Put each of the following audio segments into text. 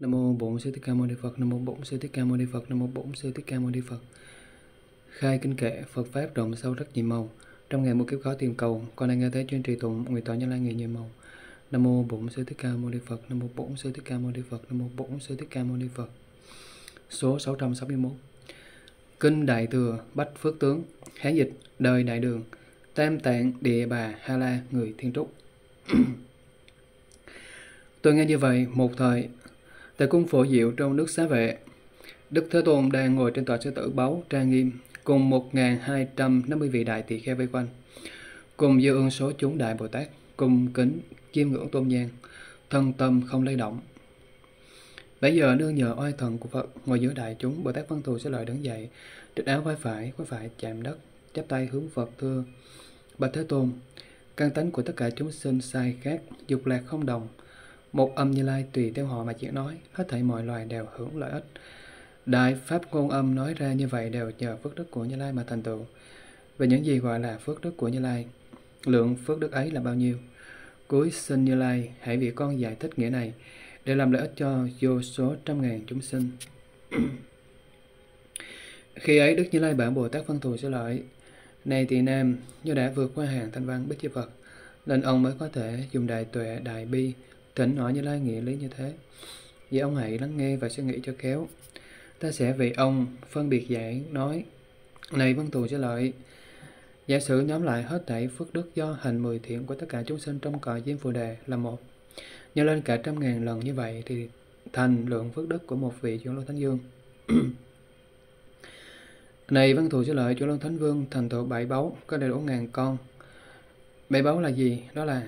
Nam mô Bổn Sư Thích Ca Mâu Ni Phật. Nam mô Bổn Sư Thích Ca Mâu Ni Phật. Nam mô Bổn Sư Thích Ca Mâu Ni Phật. Khai kinh kệ Phật pháp rộng sâu rất nhiều màu. Trong ngày một kiếp khó tìm cầu, con đang nghe thế chuyên trì tụng nguyện tỏ như lai người nhiều màu. Nam mô Bổn Sư Thích Ca Mâu Ni Phật. Nam mô Bổn Sư Thích Ca Mâu Ni Phật. Nam mô Bổn Sư Thích Ca Mâu Ni Phật. Số 661. Kinh Đại Thừa Bách Phước Tướng Hán dịch Đời Đại Đường Tam Tạng Địa Bà Ha La Người Thiên Trúc Tôi nghe như vậy, một thời, tại cung phổ diệu trong nước xá vệ, Đức Thế Tôn đang ngồi trên tòa sư tử báu trang nghiêm, cùng 1.250 vị đại tỳ kheo vây quanh, cùng dư ương số chúng đại Bồ Tát, cùng kính chiêm ngưỡng tôn nhang, thân tâm không lay động. Bây giờ nương nhờ oai thần của Phật, ngồi giữa đại chúng, Bồ Tát Văn Thù sẽ lợi đứng dậy, trịch áo vai phải, vai phải chạm đất, chắp tay hướng Phật thưa, Bạch Thế Tôn, căn tánh của tất cả chúng sinh sai khác, dục lạc không đồng, một âm như lai tùy theo họ mà chỉ nói, hết thảy mọi loài đều hưởng lợi ích. Đại Pháp ngôn âm nói ra như vậy đều nhờ phước đức của Như Lai mà thành tựu. Về những gì gọi là phước đức của Như Lai, lượng phước đức ấy là bao nhiêu? Cuối sinh Như Lai, hãy vì con giải thích nghĩa này, để làm lợi ích cho vô số trăm ngàn chúng sinh. Khi ấy Đức Như Lai bản Bồ Tát phân thù sẽ lợi, Này tỳ nam, do đã vượt qua hàng thanh văn bích chi Phật, nên ông mới có thể dùng đại tuệ, đại bi, Thỉnh hỏi Như Lai nghĩa lý như thế. Vậy ông hãy lắng nghe và suy nghĩ cho khéo. Ta sẽ vì ông phân biệt giải nói. Này văn tù sẽ lợi. Giả sử nhóm lại hết thảy phước đức do hành mười thiện của tất cả chúng sinh trong cõi diêm phù đề là một. Nhân lên cả trăm ngàn lần như vậy thì thành lượng phước đức của một vị chuyển lô thánh dương. Này văn thù sẽ lợi chuyển lô thánh vương thành tựu bảy báu có đầy đủ ngàn con. Bảy báu là gì? Đó là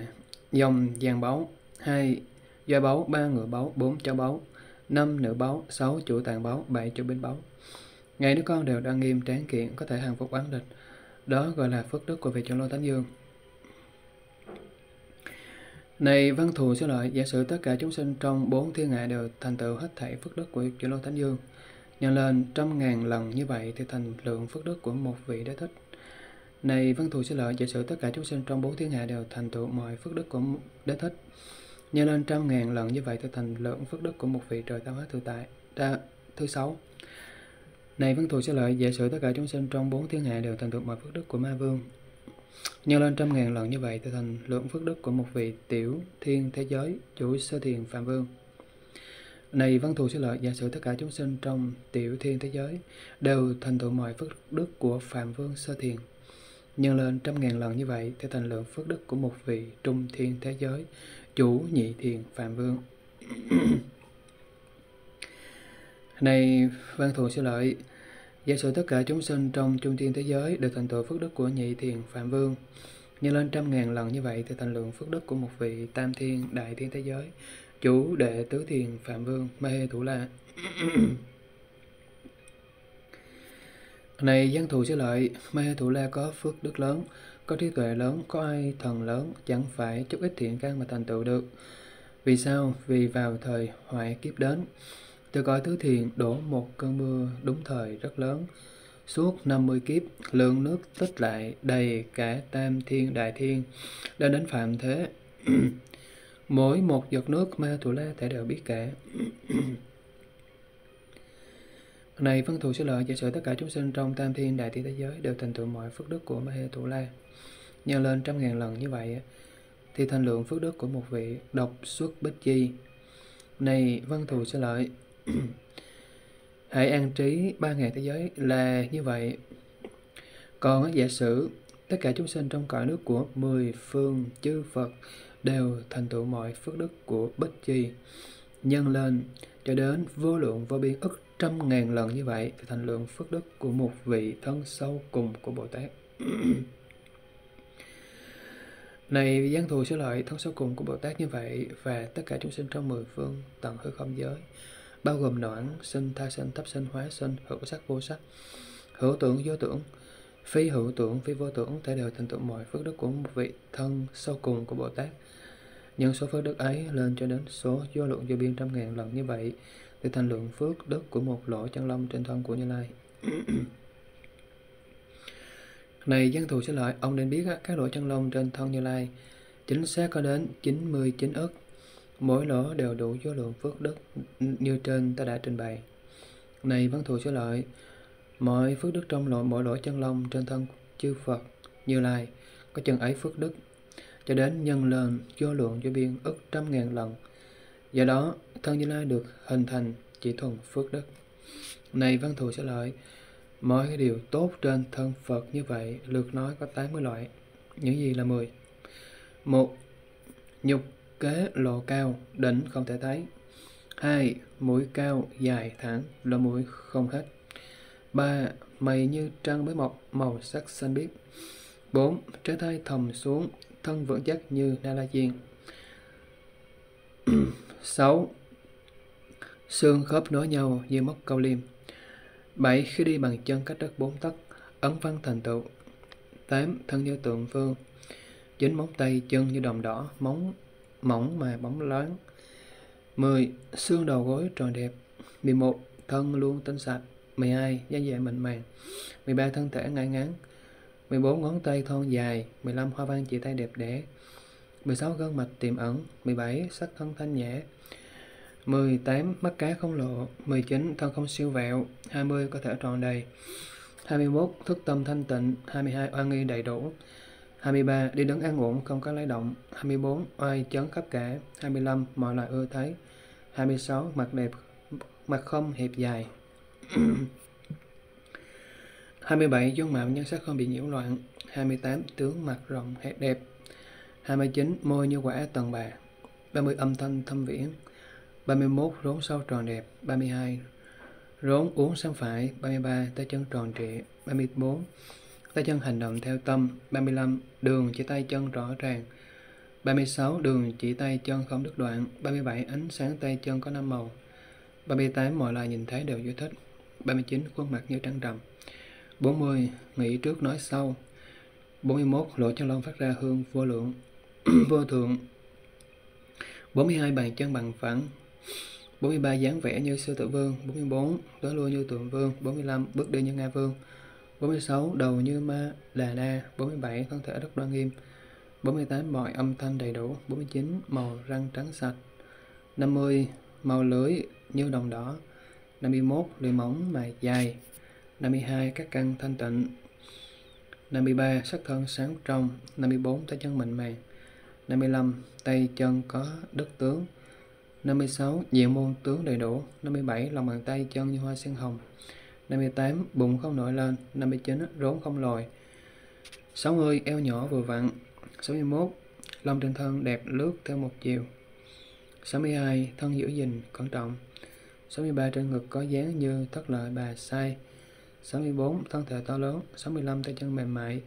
dòng vàng báu, hai do báu, ba ngựa báu, bốn cháu báu, năm nữ báu, sáu chủ tàn báu, bảy chủ binh báu. Ngày đứa con đều đang nghiêm tráng kiện, có thể hàng phục oán địch. Đó gọi là phước đức của vị trưởng lô Thánh Dương. Này văn thù sẽ lợi, giả sử tất cả chúng sinh trong bốn thiên hạ đều thành tựu hết thảy phước đức của Chủ lô Thánh Dương. Nhân lên trăm ngàn lần như vậy thì thành lượng phước đức của một vị đế thích. Này văn thù sẽ lợi, giả sử tất cả chúng sinh trong bốn thiên hạ đều thành tựu mọi phước đức của đế thích nhân lên trăm ngàn lần như vậy thì thành lượng phước đức của một vị trời tạo hóa tự tại. Đa, thứ sáu. Này văn thù sẽ lợi giả sử tất cả chúng sinh trong bốn thiên hạ đều thành tựu mọi phước đức của ma vương. Nhân lên trăm ngàn lần như vậy thì thành lượng phước đức của một vị tiểu thiên thế giới chủ sơ thiền phạm vương. Này văn thù sẽ lợi giả sử tất cả chúng sinh trong tiểu thiên thế giới đều thành tựu mọi phước đức của phạm vương sơ thiền. Nhân lên trăm ngàn lần như vậy thì thành lượng phước đức của một vị trung thiên thế giới chủ nhị thiền phạm vương. Này văn thù sư lợi giả sử tất cả chúng sinh trong trung thiên thế giới đều thành tựu phước đức của nhị thiền phạm vương nhân lên trăm ngàn lần như vậy thì thành lượng phước đức của một vị tam thiên đại thiên thế giới, chủ đệ tứ thiền phạm vương, ma hê thủ la. Này dân thù sư lợi ma hê thủ la có phước đức lớn có trí tuệ lớn, có ai thần lớn, chẳng phải chút ít thiện căn mà thành tựu được. Vì sao? Vì vào thời hoại kiếp đến, từ cõi tứ thiền đổ một cơn mưa đúng thời rất lớn. Suốt 50 kiếp, lượng nước tích lại đầy cả tam thiên đại thiên, đã đến phạm thế. Mỗi một giọt nước ma thủ la thể đều biết cả. này phân thù sẽ lợi giả sử tất cả chúng sinh trong tam thiên đại thiên thế giới đều thành tựu mọi phước đức của Mahe thủ la nhân lên trăm ngàn lần như vậy thì thành lượng phước đức của một vị độc xuất bích chi. Này văn thù sẽ lợi hãy an trí ba ngàn thế giới là như vậy. Còn giả sử tất cả chúng sinh trong cõi nước của mười phương chư Phật đều thành tựu mọi phước đức của Bích Chi. Nhân lên cho đến vô lượng vô biên ức trăm ngàn lần như vậy thì thành lượng phước đức của một vị thân sâu cùng của Bồ Tát. Này gián thù sẽ lợi thân sâu cùng của Bồ Tát như vậy và tất cả chúng sinh trong mười phương tận hư không giới, bao gồm noãn, sinh, tha sinh, thấp sinh, hóa sinh, hữu sắc, vô sắc, hữu tưởng, vô tưởng, phi hữu tưởng, phi vô tưởng, thể đều thành tựu mọi phước đức của một vị thân sâu cùng của Bồ Tát. Những số phước đức ấy lên cho đến số vô lượng vô biên trăm ngàn lần như vậy để thành lượng phước đức của một lỗ chân lông trên thân của Như Lai Này dân thù sẽ lợi, ông nên biết các lỗ chân lông trên thân Như Lai chính xác có đến 99 ức. mỗi lỗ đều đủ số lượng phước đức như trên ta đã trình bày. Này văn thù sẽ lợi, mọi phước đức trong lỗ mỗi lỗ chân lông trên thân chư Phật Như Lai có chừng ấy phước đức cho đến nhân lên vô lượng vô biên ức trăm ngàn lần. Do đó, thân Như Lai được hình thành chỉ thuần phước đức. Này văn thù sẽ lợi, mọi cái điều tốt trên thân Phật như vậy, lượt nói có 80 loại. Những gì là 10? một Nhục kế lộ cao, đỉnh không thể thấy. hai Mũi cao, dài, thẳng, lỗ mũi không hết. ba Mày như trăng với mọc, màu sắc xanh biếc. 4. Trái thai thầm xuống, thân vững chắc như Na La Diên. 6. Xương khớp nối nhau như móc câu liêm. 7. Khi đi bằng chân cách đất 4 tấc, ấn văn thành tựu. 8. Thân như tượng vương. Dính móng tay chân như đồng đỏ, móng mỏng mà bóng loáng. 10. Xương đầu gối tròn đẹp. 11. Thân luôn tinh sạch. 12. Da dẻ mịn màng. 13. Thân thể ngay ngắn. 14. Ngón tay thon dài. 15. Hoa văn chỉ tay đẹp đẽ. 16. Gương mặt tiềm ẩn. 17. Sắc thân thanh nhã. 18. Mắt cá không lộ 19. Thân không siêu vẹo 20. Có thể tròn đầy 21. Thức tâm thanh tịnh 22. Oan nghi đầy đủ 23. Đi đứng an ổn không có lay động 24. Oai chấn khắp cả 25. Mọi loại ưa thấy 26. Mặt đẹp, Mặt không hẹp dài 27. Dung mạo nhân sắc không bị nhiễu loạn 28. Tướng mặt rộng hẹp đẹp 29. Môi như quả tầng bà 30. Âm thanh thâm viễn 31. Rốn sâu tròn đẹp 32. Rốn uống sang phải 33. Tay chân tròn trịa 34. Tay chân hành động theo tâm 35. Đường chỉ tay chân rõ ràng 36. Đường chỉ tay chân không đứt đoạn 37. Ánh sáng tay chân có năm màu 38. Mọi loài nhìn thấy đều vui thích 39. Khuôn mặt như trăng rằm 40. Nghĩ trước nói sau 41. Lỗ chân lông phát ra hương vô lượng vô thường 42. Bàn chân bằng phẳng 43. dáng vẻ như sư tử vương 44. Đối lui như tượng vương 45. Bước đi như Nga vương 46. Đầu như ma, đà na 47. Thân thể rất đoan nghiêm 48. Mọi âm thanh đầy đủ 49. Màu răng trắng sạch 50. Màu lưới như đồng đỏ 51. Lưỡi mỏng mài dài 52. Các căn thanh tịnh 53. Sắc thân sáng trong 54. Tay chân mịn màng 55. Tay chân có đức tướng 56. Diện môn tướng đầy đủ 57. Lòng bàn tay chân như hoa sen hồng 58. Bụng không nổi lên 59. Rốn không lồi 60. Eo nhỏ vừa vặn 61. Lòng trên thân đẹp lướt theo một chiều 62. Thân giữ gìn, cẩn trọng 63. Trên ngực có dáng như thất lợi bà sai 64. Thân thể to lớn 65. Tay chân mềm mại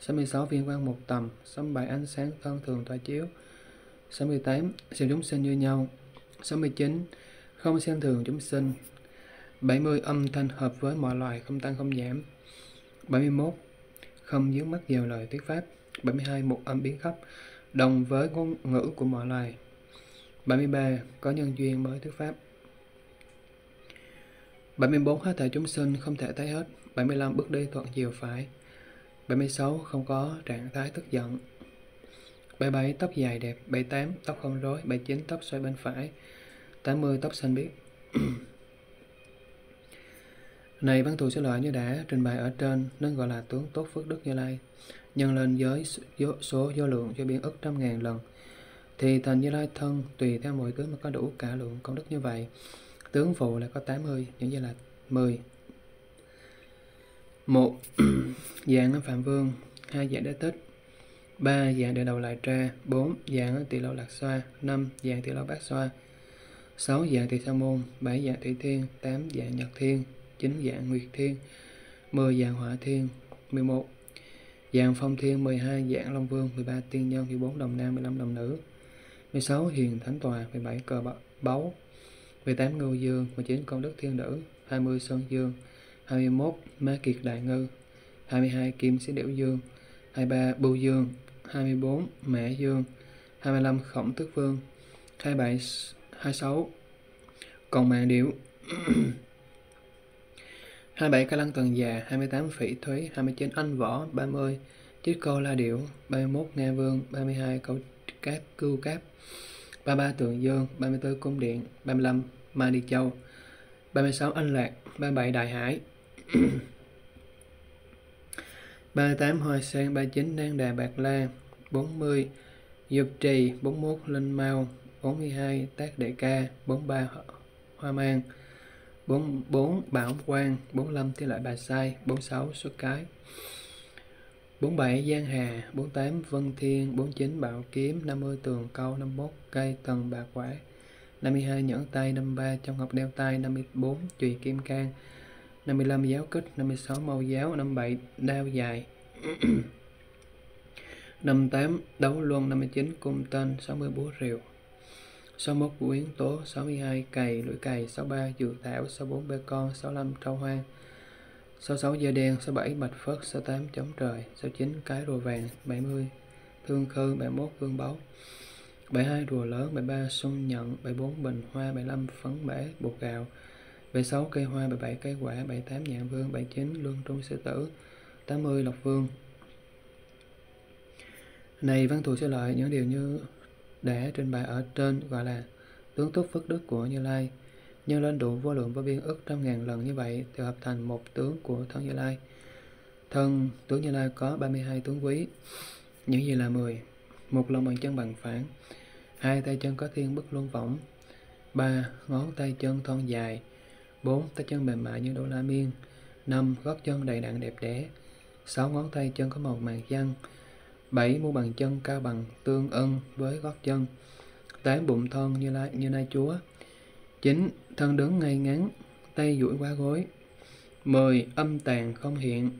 66. Viên quang một tầm 67. Ánh sáng thân thường tỏa chiếu 68. Xem chúng sinh như nhau 69. Không xem thường chúng sinh 70. Âm thanh hợp với mọi loài, không tăng không giảm 71. Không dướng mắt vào lời thuyết pháp 72. Một âm biến khắp, đồng với ngôn ngữ của mọi loài 73. Có nhân duyên mới thuyết pháp 74. Hết thể chúng sinh không thể thấy hết 75. Bước đi thuận chiều phải 76. Không có trạng thái tức giận 77. Tóc dài đẹp 78. Tóc không rối 79. Tóc xoay bên phải 80. Tóc xanh biếc Này văn thù sẽ loại như đã, trình bày ở trên nên gọi là tướng tốt phước đức như lai nhân lên với số vô lượng cho biến ức trăm ngàn lần, thì thành như lai thân, tùy theo mọi tướng mà có đủ cả lượng công đức như vậy tướng phụ là có 80 những như là 10 một dạng phạm vương hai dạng đế tích. Ba dạng địa đầu lại tra bốn dạng tỷ lậu lạc xoa năm dạng tỷ lậu bát xoa. Sáu dạng tỷ sa môn bảy dạng thủy thiên tám dạng nhật thiên chín dạng nguyệt thiên mười dạng hỏa thiên mười một dạng phong thiên mười hai dạng long vương mười ba tiên nhân mười bốn đồng nam mười lăm đồng nữ mười sáu hiền thánh tòa mười bảy cờ báu 18 ngưu dương, 19 công đức thiên nữ, 20 sơn dương, 21 ma kiệt đại ngư, 22 kim sĩ điểu dương, 23 bưu dương, 24 mẹ dương, 25 khổng tước vương, 27 26 còn mạng điểu. 27 ca lăng tần già, 28 phỉ thúy, 29 anh võ, 30 chiếc cô la điểu, 31 nga vương, 32 câu cáp cưu cáp, 33 Tượng Dương, 34 Cung Điện, 35 Ma Đi Châu, 36 Anh Lạc, 37 Đại Hải, 38 Hoa Sen, 39 Nang Đà Bạc La, 40 Dục Trì, 41 Linh Mao, 42 Tác Đại Ca, 43 Hoa Mang, 44 Bảo Quang, 45 Thiên Lợi Bà Sai, 46 Xuất Cái, 47 Giang Hà, 48 Vân Thiên, 49 Bảo Kiếm, 50 Tường Câu, 51 Cây Tần Bà Quả, 52 Nhẫn Tay, 53 Trong Ngọc Đeo Tay, 54 Chùy Kim Cang, 55 Giáo Kích, 56 Mâu Giáo, 57 Đao Dài, 58 Đấu Luân, 59 Cung Tên, 60 Búa Rìu, 61 Quyến Tố, 62 Cày, Lưỡi Cày, 63 Dược Thảo, 64 Bê Con, 65 Trâu Hoang, 66 da đen, 67 bạch phất, 68 chống trời, 69 cái rùa vàng, 70 thương khư, 71 gương báu, 72 rùa lớn, 73 xuân nhận, 74 bình hoa, 75 phấn bể, bột gạo, 76 cây hoa, 77 cây quả, 78 nhạn vương, 79 luân trung sư tử, 80 lộc vương. Này văn thù sẽ lợi những điều như đã trình bày ở trên gọi là tướng túc phước đức của Như Lai nhân lên đủ vô lượng vô biên ức trăm ngàn lần như vậy thì hợp thành một tướng của thân Như Lai. Thân tướng Như Lai có 32 tướng quý. Những gì là 10? Một lòng bàn chân bằng phẳng, hai tay chân có thiên bức luân võng, ba ngón tay chân thon dài, 4. tay chân mềm mại như đô la miên, 5. gót chân đầy đặn đẹp đẽ, 6. ngón tay chân có màu màng răng, bảy mu bàn chân cao bằng tương ưng với gót chân, 8. bụng thon như lai như nai chúa, 9. Thân đứng ngay ngắn, tay duỗi qua gối. 10. Âm tàn không hiện.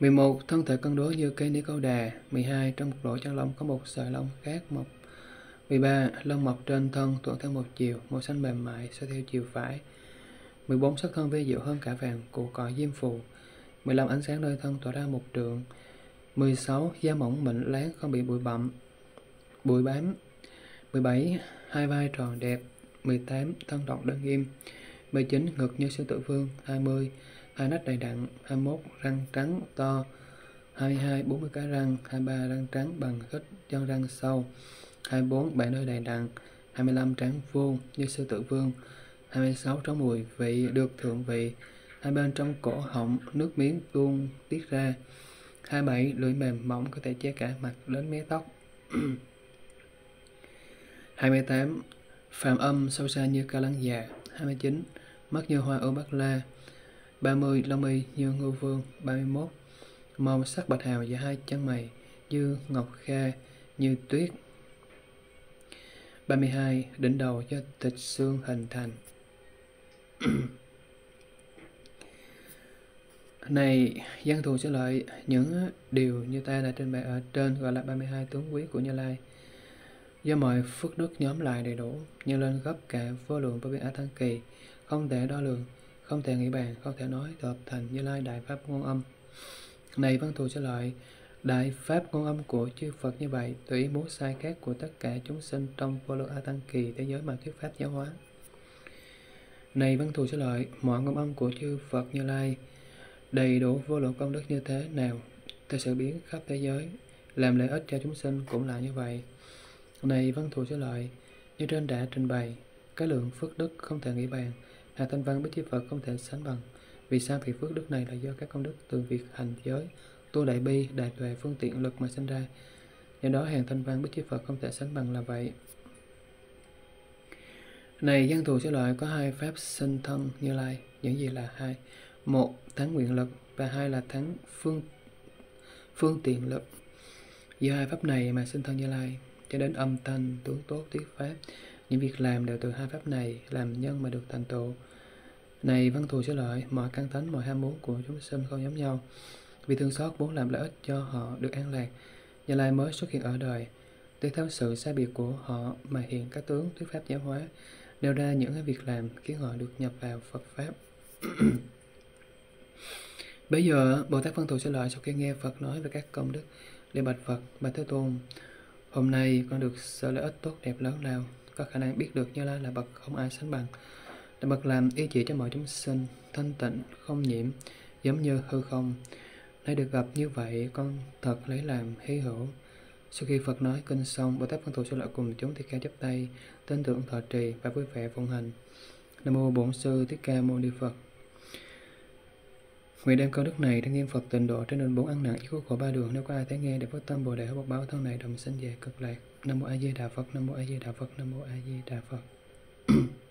11. Thân thể cân đối như cây nĩa câu đà. 12. Trong một lỗ chân lông có một sợi lông khác mọc. 13. Lông mọc trên thân thuận theo một chiều, màu xanh mềm mại xoay theo chiều phải. 14. Sắc thân vi diệu hơn cả vàng, của cỏ diêm phù. 15. Ánh sáng nơi thân tỏa ra một trượng. 16. Da mỏng mịn láng không bị bụi bặm, bụi bám. 17 hai vai tròn đẹp 18 thân rộng đơn nghiêm 19 ngực như sư tử vương 20 hai nách đầy đặn 21 răng trắng to 22 40 cái răng 23 răng trắng bằng hết chân răng sâu 24 bạn nơi đàn đằng 25 trắng vuông như sư tử vương 26 trống mùi, vị được thượng vị hai bên trong cổ họng, nước miếng tuôn tiết ra 27 lưỡi mềm mỏng có thể che cả mặt đến mé tóc 28. Phạm âm sâu xa như ca lăng già 29. Mắt như hoa ô bắc la 30. Lông mi như ngô vương 31. Màu sắc bạch hào và hai chân mày như ngọc kha, như tuyết 32. Đỉnh đầu do thịt xương hình thành. Này, dân thù sẽ lợi những điều như ta đã trình bày ở trên gọi là 32 tướng quý của Như Lai. Do mọi phước đức nhóm lại đầy đủ nhân lên gấp cả vô lượng với biển á tăng kỳ. Không thể đo lường không thể nghĩ bàn không thể nói hợp thành như lai đại pháp ngôn âm. Này văn thù sẽ lợi đại pháp ngôn âm của chư phật như vậy tùy ý muốn sai khác của tất cả chúng sinh trong vô lượng a tăng kỳ thế giới mà thuyết pháp giáo hóa. Này văn thù sẽ lợi mọi ngôn âm của chư phật như lai đầy đủ vô lượng công đức như thế nào? Ta sẽ biến khắp thế giới làm lợi ích cho chúng sinh cũng là như vậy. Này văn thù sẽ lợi, như trên đã trình bày, cái lượng phước đức không thể nghĩ bàn, là thanh văn với chư Phật không thể sánh bằng. Vì sao việc phước đức này là do các công đức từ việc hành giới, tu đại bi, đại tuệ, phương tiện lực mà sinh ra. Do đó hàng thanh văn bích Chư Phật không thể sánh bằng là vậy. Này dân thù sẽ lợi có hai pháp sinh thân như lai, những gì là hai? Một, thắng nguyện lực và hai là thắng phương phương tiện lực. Do hai pháp này mà sinh thân như lai, cho đến âm thanh, tướng tốt, thuyết pháp. Những việc làm đều từ hai pháp này làm nhân mà được thành tựu. Này văn thù sẽ lợi, mọi căn tánh, mọi ham muốn của chúng sinh không giống nhau. Vì thương xót muốn làm lợi ích cho họ được an lạc, Như Lai mới xuất hiện ở đời. Để theo sự sai biệt của họ mà hiện các tướng thuyết pháp giáo hóa, nêu ra những việc làm khiến họ được nhập vào Phật Pháp. Bây giờ, Bồ Tát Văn Thù sẽ lợi sau khi nghe Phật nói về các công đức, để bạch Phật, bạch Thế Tôn, Hôm nay con được sở lợi ích tốt đẹp lớn lao, có khả năng biết được Như Lai là bậc không ai sánh bằng. Là bậc làm ý chỉ cho mọi chúng sinh, thanh tịnh, không nhiễm, giống như hư không. Nay được gặp như vậy, con thật lấy làm hy hữu. Sau khi Phật nói kinh xong, Bồ Tát Văn Thù Sư Lợi cùng chúng thì ca chấp tay, tin tưởng thọ trì và vui vẻ phụng hành. Nam mô Bổn sư Thích Ca Mâu Ni Phật. Nguyện đem câu đức này để nghiêm Phật tịnh độ trên nền bốn ăn nặng yếu khổ ba đường nếu có ai thấy nghe để phát tâm Bồ đề hoặc báo thân này đồng sinh về cực lạc. Nam mô A Di Đà Phật. Nam mô A Di Đà Phật. Nam mô A Di Đà Phật.